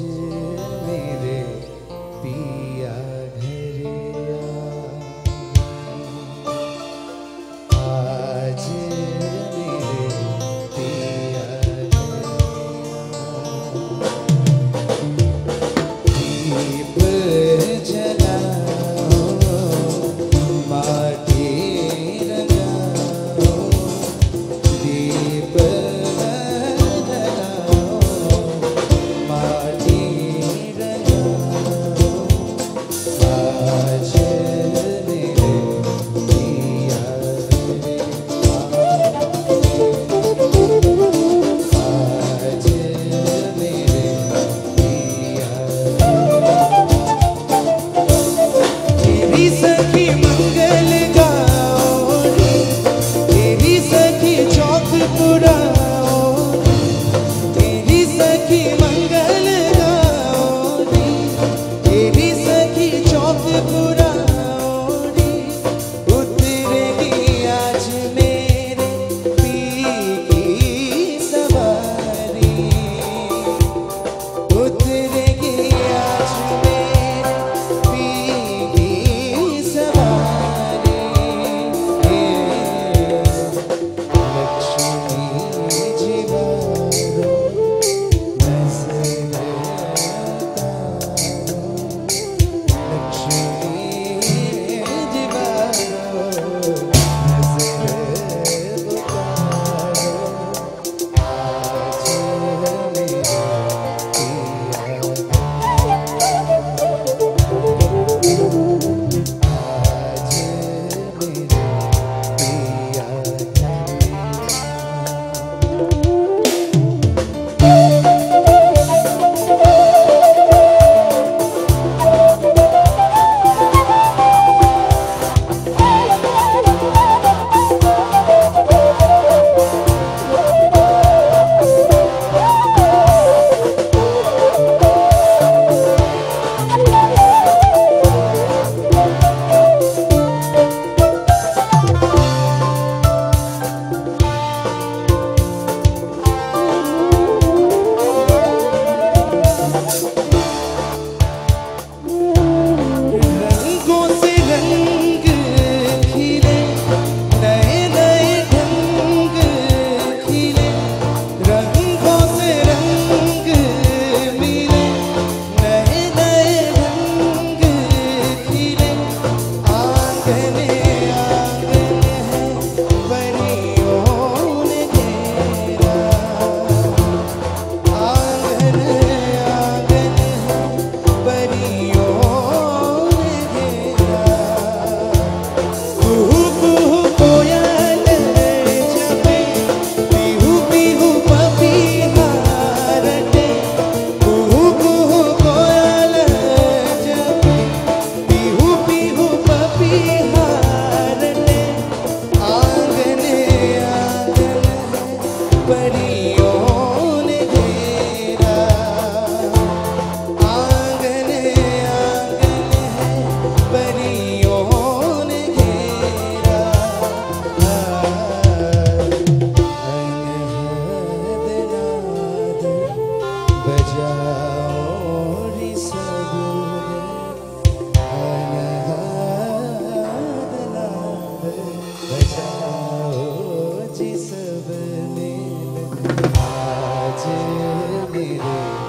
Jesus. amor. need it.